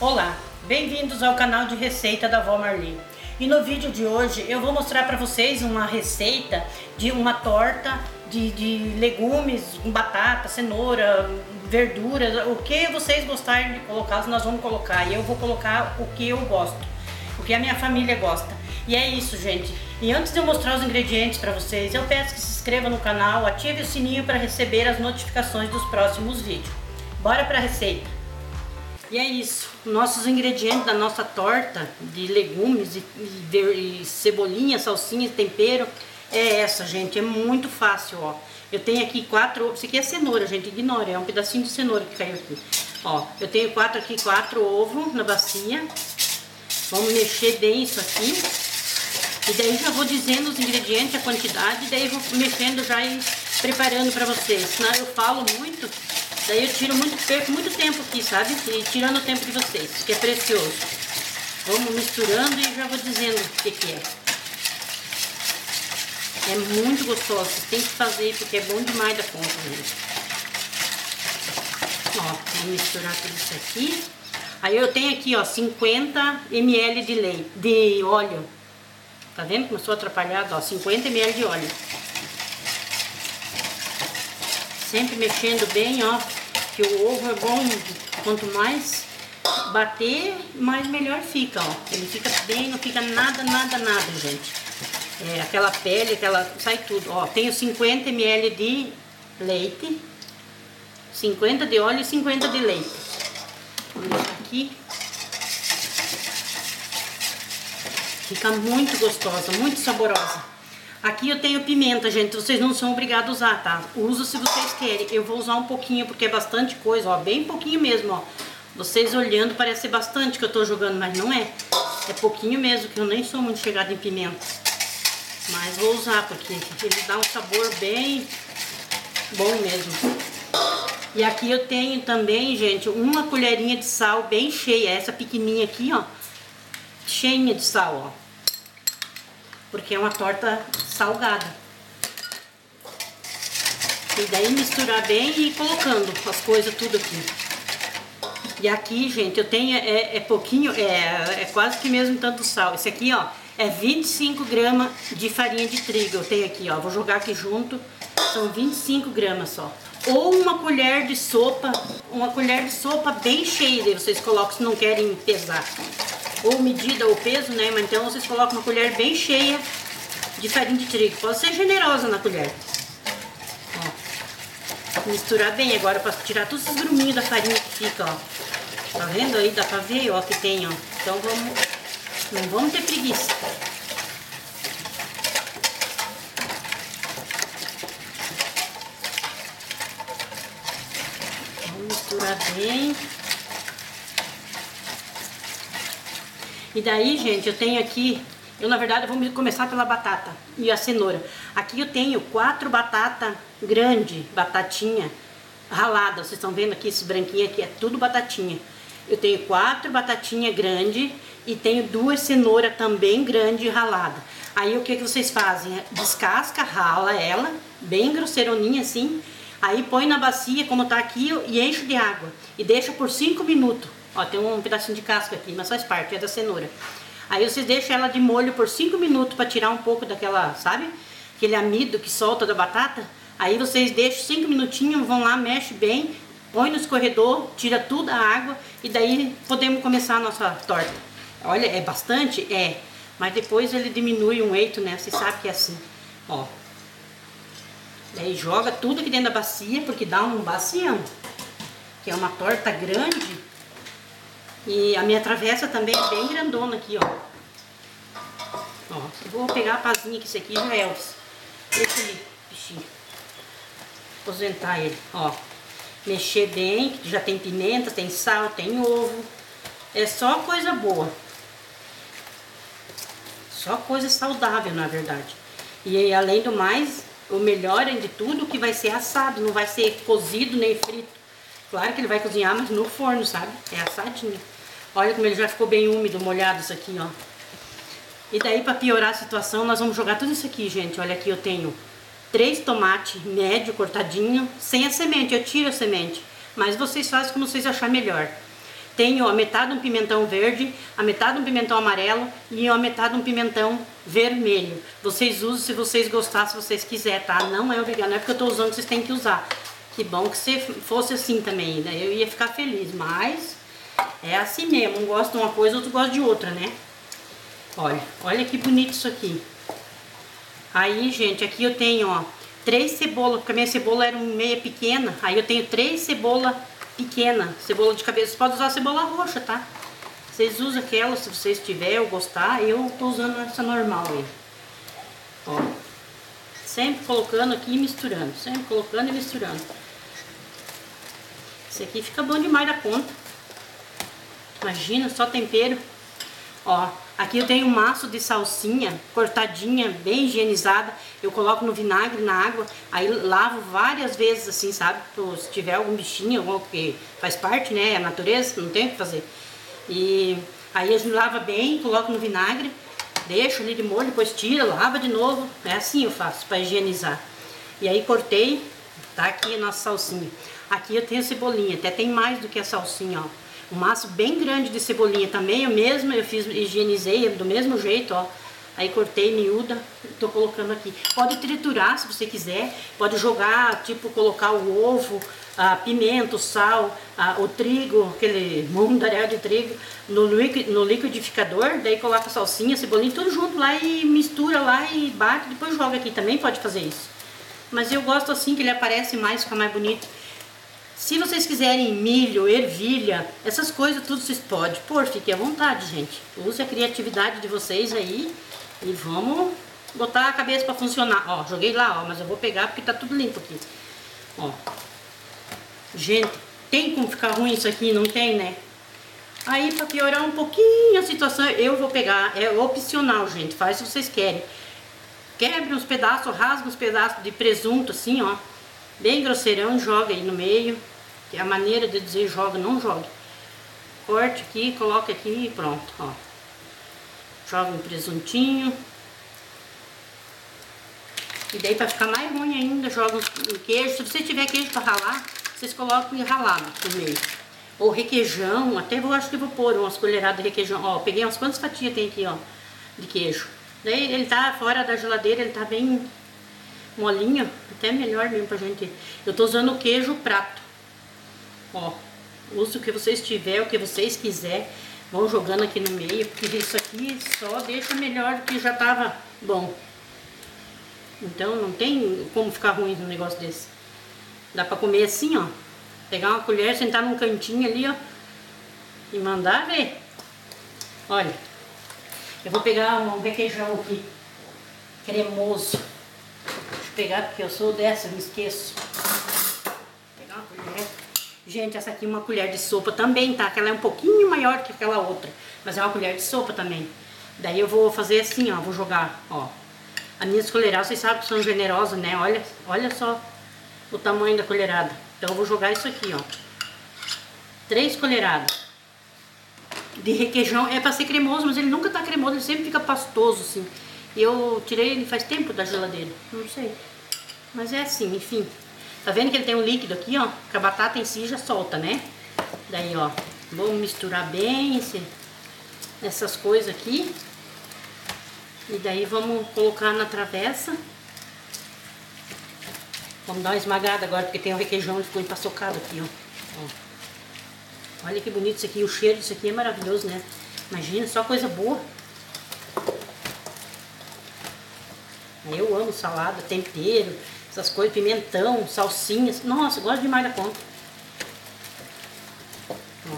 Olá, bem-vindos ao canal de receita da Vó Marli. E no vídeo de hoje eu vou mostrar para vocês uma receita de uma torta de, de legumes, batata, cenoura, verduras, o que vocês gostarem de colocar, nós vamos colocar. E eu vou colocar o que eu gosto, o que a minha família gosta. E é isso, gente. E antes de eu mostrar os ingredientes para vocês, eu peço que se inscreva no canal, ative o sininho para receber as notificações dos próximos vídeos. Bora para a receita! E é isso, nossos ingredientes da nossa torta de legumes e, e, e cebolinha, salsinha, tempero, é essa, gente, é muito fácil, ó. Eu tenho aqui quatro, isso aqui é cenoura, gente, ignore, é um pedacinho de cenoura que caiu aqui. Ó, eu tenho quatro aqui, quatro ovos na bacia. Vamos mexer bem isso aqui. E daí já vou dizendo os ingredientes, a quantidade, e daí vou mexendo já e preparando para vocês. Senão eu falo muito, daí eu tiro muito, perco muito tempo aqui, sabe? E tirando o tempo de vocês, que é precioso. Vamos misturando e já vou dizendo o que, que é. É muito gostoso, vocês têm que fazer porque é bom demais da conta, gente. Ó, vou misturar tudo isso aqui. Aí eu tenho aqui, ó, 50 ml de leite, de óleo. Tá vendo? Começou atrapalhado, ó, 50 ml de óleo. Sempre mexendo bem, ó, que o ovo é bom, quanto mais bater, mais melhor fica, ó. Ele fica bem, não fica nada, nada, nada, gente. É, aquela pele, aquela, sai tudo, ó. Tenho 50 ml de leite, 50 de óleo e 50 de leite. Vou aqui. Fica muito gostosa, muito saborosa. Aqui eu tenho pimenta, gente. Vocês não são obrigados a usar, tá? Usa se vocês querem. Eu vou usar um pouquinho, porque é bastante coisa, ó. Bem pouquinho mesmo, ó. Vocês olhando parece ser bastante que eu tô jogando, mas não é. É pouquinho mesmo, que eu nem sou muito chegada em pimenta. Mas vou usar, porque ele dá um sabor bem bom mesmo. E aqui eu tenho também, gente, uma colherinha de sal bem cheia. Essa pequenininha aqui, ó. Cheinha de sal, ó porque é uma torta salgada. E daí misturar bem e ir colocando as coisas tudo aqui. E aqui, gente, eu tenho, é, é pouquinho, é, é quase que mesmo tanto sal. Esse aqui, ó, é 25 gramas de farinha de trigo. Eu tenho aqui, ó, vou jogar aqui junto, são 25 gramas só. Ou uma colher de sopa, uma colher de sopa bem cheia, vocês colocam se não querem pesar ou medida ou peso, né? Mas então vocês colocam uma colher bem cheia de farinha de trigo. Pode ser generosa na colher. Ó. Misturar bem agora para tirar todos esses gruminhos da farinha que fica, ó. Tá vendo aí? Dá pra ver, ó, que tem, ó. Então vamos... Não vamos ter preguiça. Vamos misturar bem. E daí, gente, eu tenho aqui, eu na verdade vou começar pela batata e a cenoura. Aqui eu tenho quatro batata grande, batatinha ralada. Vocês estão vendo aqui esses branquinhos aqui, é tudo batatinha. Eu tenho quatro batatinha grande e tenho duas cenoura também grande ralada. Aí o que, que vocês fazem? Descasca, rala ela, bem grosseironinha assim. Aí põe na bacia, como tá aqui, e enche de água. E deixa por 5 minutos. Ó, tem um pedacinho de casca aqui, mas faz parte, é da cenoura. Aí vocês deixam ela de molho por 5 minutos para tirar um pouco daquela, sabe? Aquele amido que solta da batata. Aí vocês deixam 5 minutinhos, vão lá, mexe bem, põe no escorredor, tira tudo a água e daí podemos começar a nossa torta. Olha, é bastante? É. Mas depois ele diminui um eito, né? Você sabe que é assim. Ó. Daí joga tudo aqui dentro da bacia, porque dá um bacião. Que é uma torta grande. E a minha travessa também é bem grandona aqui, ó. Ó, vou pegar a pazinha que esse aqui já é, Deixa ele, bichinho. Aposentar ele, ó. Mexer bem, que já tem pimenta, tem sal, tem ovo. É só coisa boa. Só coisa saudável, na verdade. E além do mais, o melhor de tudo que vai ser assado, não vai ser cozido nem frito. Claro que ele vai cozinhar, mas no forno, sabe? É assadinho. Olha como ele já ficou bem úmido, molhado isso aqui, ó. E daí, para piorar a situação, nós vamos jogar tudo isso aqui, gente. Olha aqui, eu tenho três tomates médio, cortadinho, sem a semente. Eu tiro a semente, mas vocês fazem como vocês acharem melhor. tenho a metade de um pimentão verde, a metade de um pimentão amarelo e a metade de um pimentão vermelho. Vocês usam se vocês gostar, se vocês quiserem, tá? Não é obrigado, não é porque eu tô usando que vocês têm que usar. Que bom que se fosse assim também, né? Eu ia ficar feliz, mas é assim mesmo. Um gosta de uma coisa, outro gosta de outra, né? Olha, olha que bonito isso aqui. Aí, gente, aqui eu tenho, ó, três cebolas, porque a minha cebola era meia pequena. Aí eu tenho três cebolas pequena, cebola de cabeça. Você pode usar cebola roxa, tá? Vocês usam aquela se vocês tiverem ou gostar. Eu tô usando essa normal aí. Ó. Sempre colocando aqui e misturando. Sempre colocando e misturando. Esse aqui fica bom demais da conta. Imagina, só tempero. Ó, aqui eu tenho um maço de salsinha cortadinha, bem higienizada. Eu coloco no vinagre, na água, aí lavo várias vezes assim, sabe? Se tiver algum bichinho, algum que faz parte, né? É a natureza, não tem o que fazer. E aí a gente lava bem, coloco no vinagre, deixo ali de molho, depois tira, lava de novo. É assim eu faço, para higienizar. E aí cortei, tá aqui a nossa salsinha. Aqui eu tenho cebolinha, até tem mais do que a salsinha, ó um maço bem grande de cebolinha também, eu mesma, eu fiz, higienizei do mesmo jeito, ó. Aí cortei miúda, tô colocando aqui. Pode triturar se você quiser, pode jogar, tipo, colocar o ovo, a pimenta, o sal, a, o trigo, aquele mundaréu de trigo, no, no liquidificador, daí coloca a salsinha, a cebolinha, tudo junto lá e mistura lá e bate, depois joga aqui, também pode fazer isso. Mas eu gosto assim, que ele aparece mais, fica mais bonito. Se vocês quiserem milho, ervilha, essas coisas tudo vocês podem pôr, fique à vontade, gente. Use a criatividade de vocês aí e vamos botar a cabeça para funcionar. Ó, joguei lá, ó, mas eu vou pegar porque tá tudo limpo aqui. Ó. Gente, tem como ficar ruim isso aqui? Não tem, né? Aí, para piorar um pouquinho a situação, eu vou pegar, é opcional, gente, faz se vocês querem. Quebre uns pedaços, rasga uns pedaços de presunto, assim, ó. Bem grosseirão, joga aí no meio. Que é a maneira de dizer joga, não jogue. Corte aqui, coloca aqui e pronto, ó. Joga um presuntinho. E daí para ficar mais ruim ainda, joga um queijo. Se você tiver queijo para ralar, vocês colocam ralado no meio. Ou requeijão, até vou, acho que vou pôr umas colheradas de requeijão. Ó, peguei umas quantas fatias tem aqui, ó, de queijo. Daí ele tá fora da geladeira, ele tá bem molinho, até melhor mesmo pra gente. Eu tô usando o queijo prato. Ó, use o que vocês tiver, o que vocês quiser. Vão jogando aqui no meio, porque isso aqui só deixa melhor do que já tava bom. Então não tem como ficar ruim um negócio desse. Dá pra comer assim, ó. Pegar uma colher, sentar num cantinho ali, ó. E mandar ver. Olha. Eu vou pegar um requeijão aqui. Cremoso. Deixa eu pegar porque eu sou dessa, me esqueço. Vou pegar uma colher. Gente, essa aqui é uma colher de sopa também, tá? Que ela é um pouquinho maior que aquela outra. Mas é uma colher de sopa também. Daí eu vou fazer assim, ó. Vou jogar, ó. As minhas colheradas, vocês sabem que são generosas, né? Olha, olha só o tamanho da colherada. Então eu vou jogar isso aqui, ó. Três colheradas. De requeijão. É pra ser cremoso, mas ele nunca tá cremoso. Ele sempre fica pastoso, assim. Eu tirei ele faz tempo da geladeira. Não sei. Mas é assim, enfim. Tá vendo que ele tem um líquido aqui, ó? Que a batata em si já solta, né? Daí, ó, vou misturar bem esse, essas coisas aqui. E daí vamos colocar na travessa. Vamos dar uma esmagada agora, porque tem um requeijão que ficou empaçocado aqui, ó. ó. Olha que bonito isso aqui. O cheiro disso aqui é maravilhoso, né? Imagina, só coisa boa. Eu amo salada, tempero essas coisas, pimentão, salsinhas. Nossa, gosto demais da conta. Ó,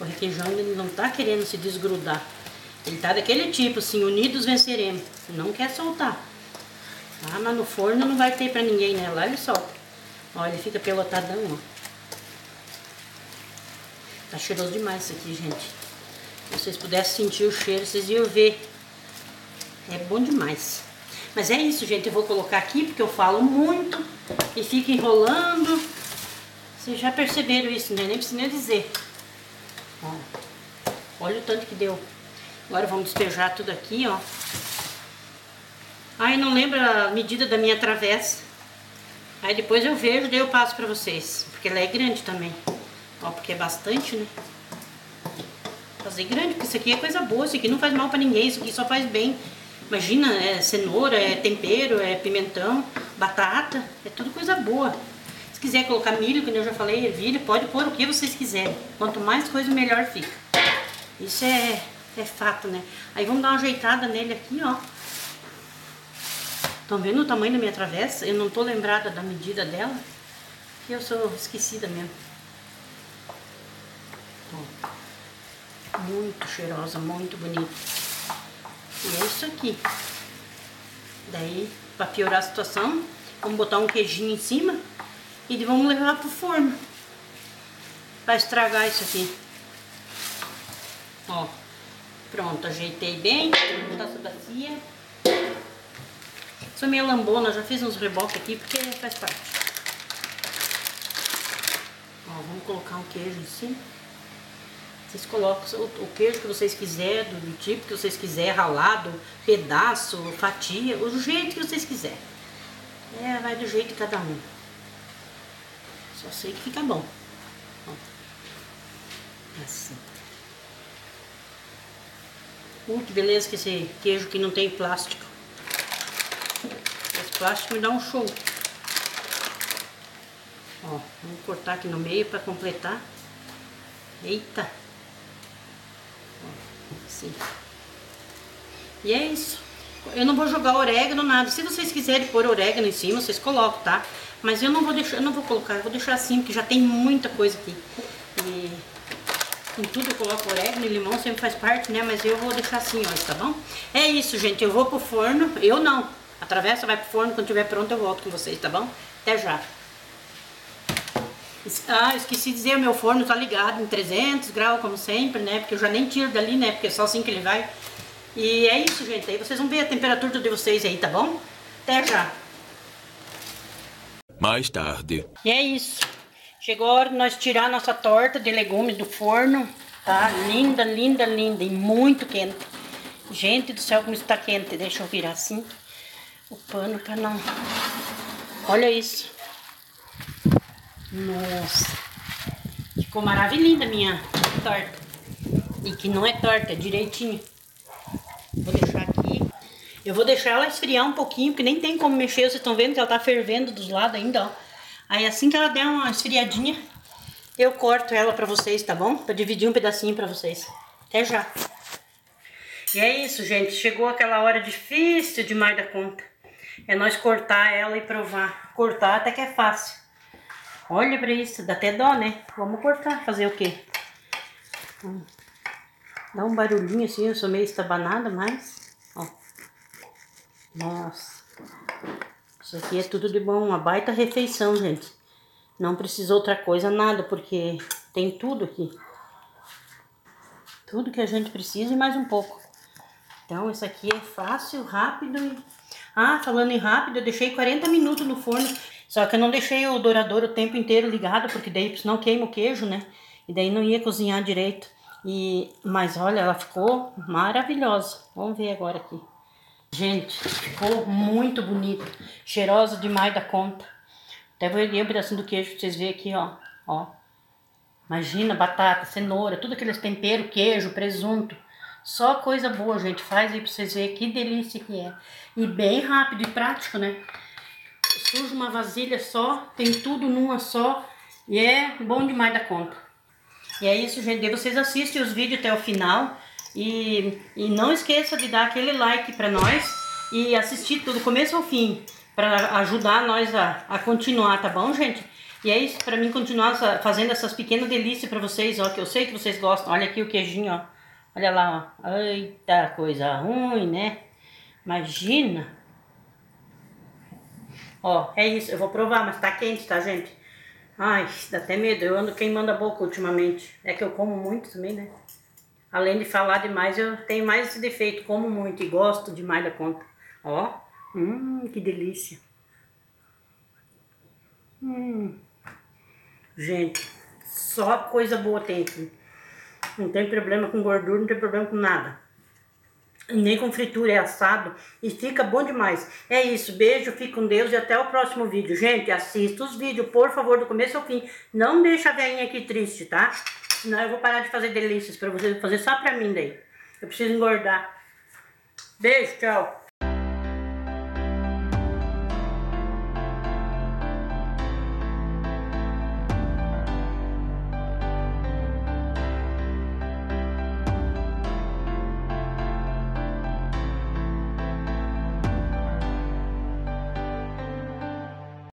o requeijão ele não tá querendo se desgrudar. Ele tá daquele tipo, assim, unidos venceremos. Não quer soltar. Ah, mas no forno não vai ter pra ninguém, né? Lá ele solta. Ó, ele fica pelotadão, ó. Tá cheiroso demais isso aqui, gente. Se vocês pudessem sentir o cheiro, vocês iam ver. É bom demais. Mas é isso, gente. Eu vou colocar aqui porque eu falo muito e fico enrolando. Vocês já perceberam isso, né? Nem preciso nem dizer. Ó, olha o tanto que deu. Agora vamos despejar tudo aqui, ó. Ai, não lembro a medida da minha travessa. Aí depois eu vejo, daí eu passo pra vocês. Porque ela é grande também. Ó, porque é bastante, né? fazer grande, porque isso aqui é coisa boa, isso aqui não faz mal pra ninguém, isso aqui só faz bem. Imagina, é cenoura, é tempero, é pimentão, batata, é tudo coisa boa. Se quiser colocar milho, como eu já falei, ervilha, pode pôr o que vocês quiserem. Quanto mais coisa, melhor fica. Isso é, é fato, né? Aí vamos dar uma ajeitada nele aqui, ó. Estão vendo o tamanho da minha travessa? Eu não tô lembrada da medida dela. Que eu sou esquecida mesmo. Muito cheirosa, muito bonita. E é isso aqui. Daí, para piorar a situação, vamos botar um queijinho em cima e vamos levar pro forno. Para estragar isso aqui. Ó. Pronto, ajeitei bem. Vou botar essa bacia. Sou meio lambona, já fiz uns reboques aqui porque faz parte. Ó, vamos colocar um queijo em cima. Vocês colocam o, queijo que vocês quiserem, do, tipo que vocês quiserem, ralado, pedaço, fatia, o jeito que vocês quiserem. É, vai do jeito de cada um. Só sei que fica bom. Ó. Assim. Uh, que beleza que esse queijo que não tem plástico. Esse plástico me dá um show. Ó, vamos cortar aqui no meio para completar. Eita! Assim. E é isso. Eu não vou jogar orégano, nada. Se vocês quiserem pôr orégano em cima, vocês colocam, tá? Mas eu não vou deixar, eu não vou colocar, eu vou deixar assim, porque já tem muita coisa aqui. E em tudo eu coloco orégano e limão, sempre faz parte, né? Mas eu vou deixar assim hoje, tá bom? É isso, gente. Eu vou pro forno. Eu não. A travessa vai pro forno. Quando tiver pronto eu volto com vocês, tá bom? Até já. Ah, esqueci de dizer, o meu forno tá ligado em 300 graus, como sempre, né? Porque eu já nem tiro dali, né? Porque é só assim que ele vai. E é isso, gente. Aí vocês vão ver a temperatura de vocês aí, tá bom? Até já. Mais tarde. E é isso. Chegou a hora de nós tirar nossa torta de legumes do forno. Tá linda, linda, linda e muito quente. Gente do céu, como está quente. Deixa eu virar assim o pano para não... Olha isso. Nossa. Ficou maravilhosa a minha torta. E que não é torta, é direitinho. Vou deixar aqui. Eu vou deixar ela esfriar um pouquinho, porque nem tem como mexer. Vocês estão vendo que ela tá fervendo dos lados ainda, ó. Aí assim que ela der uma esfriadinha, eu corto ela pra vocês, tá bom? Pra dividir um pedacinho pra vocês. Até já. E é isso, gente. Chegou aquela hora difícil demais da conta. É nós cortar ela e provar. Cortar até que é fácil. Olha pra isso, dá até dó, né? Vamos cortar, fazer o quê? Hum. Dá um barulhinho assim, eu sou meio estabanada, mas... Ó. Nossa. Isso aqui é tudo de bom, uma baita refeição, gente. Não precisa outra coisa, nada, porque tem tudo aqui. Tudo que a gente precisa e mais um pouco. Então, isso aqui é fácil, rápido e... Ah, falando em rápido, eu deixei 40 minutos no forno. Só que eu não deixei o dourador o tempo inteiro ligado, porque daí senão queima o queijo, né? E daí não ia cozinhar direito. E, mas olha, ela ficou maravilhosa. Vamos ver agora aqui. Gente, ficou muito bonita. Cheirosa demais da conta. Até vou erguer um pedacinho do queijo pra vocês verem aqui, ó. ó. Imagina, batata, cenoura, tudo aqueles temperos, queijo, presunto. Só coisa boa, gente. Faz aí pra vocês verem que delícia que é. E bem rápido e prático, né? Suja uma vasilha só, tem tudo numa só e é bom demais da conta. E é isso, gente. Vocês assistem os vídeos até o final e, e não esqueça de dar aquele like para nós e assistir tudo, começo ao fim, para ajudar nós a, a continuar, tá bom, gente? E é isso, para mim continuar fazendo essas pequenas delícias para vocês, ó, que eu sei que vocês gostam. Olha aqui o queijinho, ó. Olha lá, ó. Eita, coisa ruim, né? Imagina. Ó, é isso. Eu vou provar, mas tá quente, tá, gente? Ai, dá até medo. Eu ando queimando a boca ultimamente. É que eu como muito também, né? Além de falar demais, eu tenho mais esse defeito. Como muito e gosto demais da conta. Ó, hum, que delícia. Hum. Gente, só coisa boa tem aqui. Não tem problema com gordura, não tem problema com nada nem com fritura, é assado e fica bom demais. É isso, beijo, fique com Deus e até o próximo vídeo. Gente, assista os vídeos, por favor, do começo ao fim. Não deixa a velhinha aqui triste, tá? Senão eu vou parar de fazer delícias pra você fazer só pra mim daí. Eu preciso engordar. Beijo, tchau.